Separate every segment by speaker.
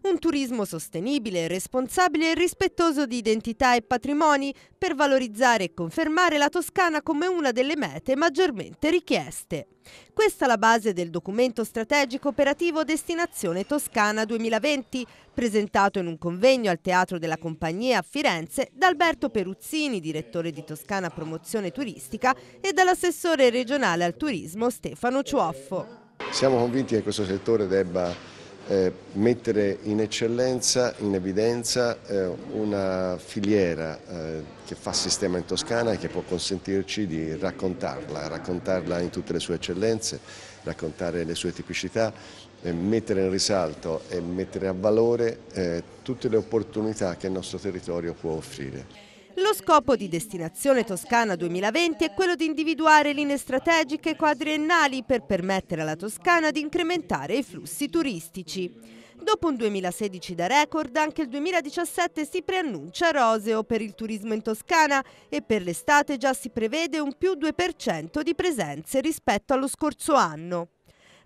Speaker 1: Un turismo sostenibile, responsabile e rispettoso di identità e patrimoni per valorizzare e confermare la Toscana come una delle mete maggiormente richieste. Questa è la base del documento strategico operativo Destinazione Toscana 2020, presentato in un convegno al Teatro della Compagnia a Firenze da Alberto Peruzzini, direttore di Toscana Promozione Turistica, e dall'assessore regionale al turismo Stefano Ciuoffo.
Speaker 2: Siamo convinti che questo settore debba eh, mettere in eccellenza, in evidenza eh, una filiera eh, che fa sistema in Toscana e che può consentirci di raccontarla, raccontarla in tutte le sue eccellenze, raccontare le sue tipicità, mettere in risalto e mettere a valore eh, tutte le opportunità che il nostro territorio può offrire.
Speaker 1: Lo scopo di Destinazione Toscana 2020 è quello di individuare linee strategiche quadriennali per permettere alla Toscana di incrementare i flussi turistici. Dopo un 2016 da record, anche il 2017 si preannuncia roseo per il turismo in Toscana e per l'estate già si prevede un più 2% di presenze rispetto allo scorso anno.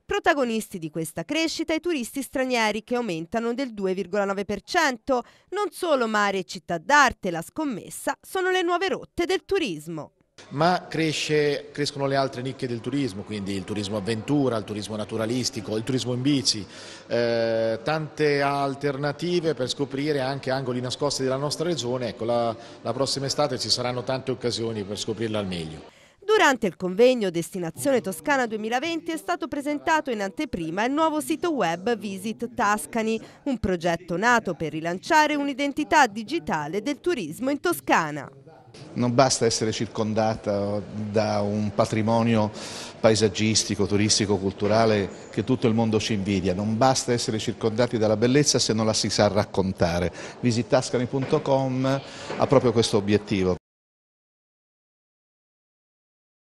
Speaker 1: Protagonisti di questa crescita i turisti stranieri che aumentano del 2,9%. Non solo mare e città d'arte, la scommessa sono le nuove rotte del turismo
Speaker 3: ma cresce, crescono le altre nicchie del turismo, quindi il turismo avventura, il turismo naturalistico, il turismo in bici, eh, tante alternative per scoprire anche angoli nascosti della nostra regione. Ecco, la, la prossima estate ci saranno tante occasioni per scoprirla al meglio.
Speaker 1: Durante il convegno Destinazione Toscana 2020 è stato presentato in anteprima il nuovo sito web Visit Tascani, un progetto nato per rilanciare un'identità digitale del turismo in Toscana.
Speaker 4: Non basta essere circondata da un patrimonio paesaggistico, turistico, culturale che tutto il mondo ci invidia, non basta essere circondati dalla bellezza se non la si sa raccontare. Visittascani.com ha proprio questo obiettivo.